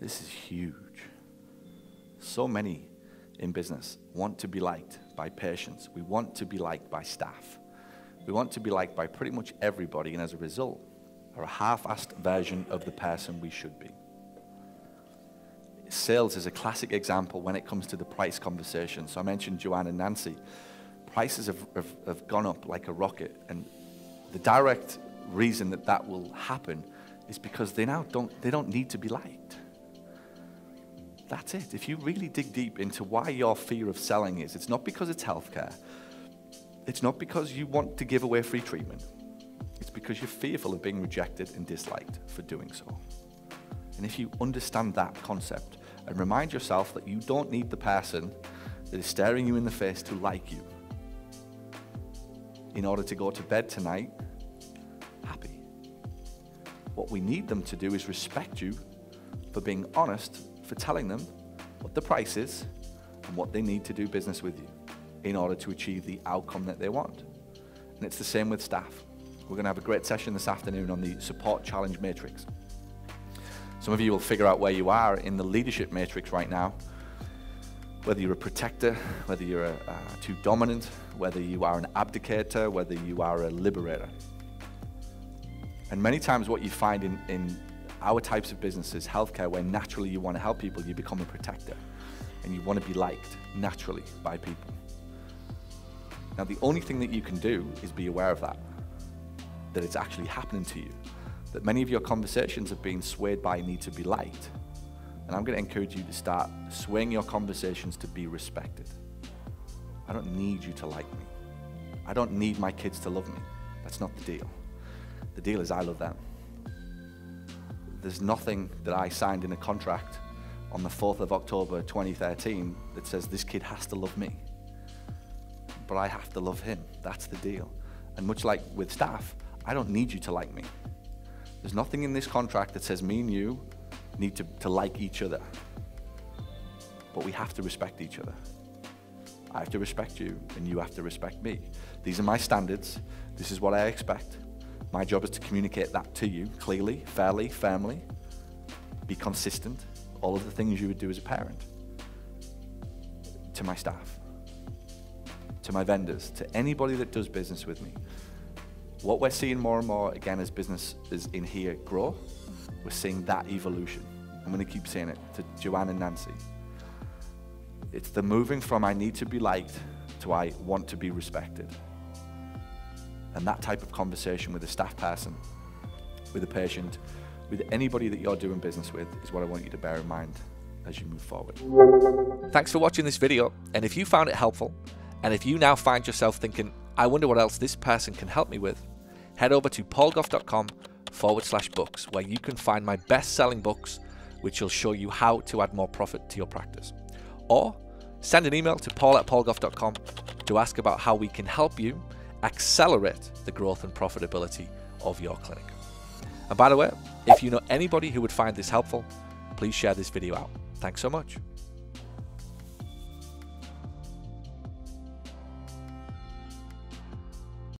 This is huge. So many in business want to be liked by patients. We want to be liked by staff. We want to be liked by pretty much everybody, and as a result, are a half assed version of the person we should be. Sales is a classic example when it comes to the price conversation. So I mentioned Joanne and Nancy. Prices have, have, have gone up like a rocket, and the direct reason that that will happen is because they now don't, they don't need to be liked. That's it. If you really dig deep into why your fear of selling is, it's not because it's healthcare. It's not because you want to give away free treatment. It's because you're fearful of being rejected and disliked for doing so. And if you understand that concept and remind yourself that you don't need the person that is staring you in the face to like you in order to go to bed tonight happy. What we need them to do is respect you for being honest for telling them what the price is and what they need to do business with you in order to achieve the outcome that they want. And it's the same with staff. We're going to have a great session this afternoon on the support challenge matrix. Some of you will figure out where you are in the leadership matrix right now. Whether you're a protector, whether you're a, uh, too dominant, whether you are an abdicator, whether you are a liberator. And many times, what you find in, in our types of businesses, healthcare, where naturally you want to help people, you become a protector and you want to be liked naturally by people. Now, the only thing that you can do is be aware of that, that it's actually happening to you, that many of your conversations have been swayed by need to be liked. And I'm going to encourage you to start swaying your conversations to be respected. I don't need you to like me. I don't need my kids to love me. That's not the deal. The deal is I love them there's nothing that I signed in a contract on the 4th of October 2013 that says this kid has to love me. But I have to love him. That's the deal. And much like with staff, I don't need you to like me. There's nothing in this contract that says me and you need to, to like each other. But we have to respect each other. I have to respect you, and you have to respect me. These are my standards. This is what I expect. My job is to communicate that to you clearly, fairly, firmly, be consistent, all of the things you would do as a parent. To my staff, to my vendors, to anybody that does business with me. What we're seeing more and more, again, as business is in here grow, we're seeing that evolution. I'm going to keep saying it to Joanne and Nancy. It's the moving from I need to be liked to I want to be respected. And that type of conversation with a staff person, with a patient, with anybody that you're doing business with is what I want you to bear in mind as you move forward. Thanks for watching this video. And if you found it helpful, and if you now find yourself thinking, I wonder what else this person can help me with, head over to paulgough.com forward slash books, where you can find my best selling books, which will show you how to add more profit to your practice. Or send an email to paul at paulgough.com to ask about how we can help you accelerate the growth and profitability of your clinic. And by the way, if you know anybody who would find this helpful, please share this video out. Thanks so much.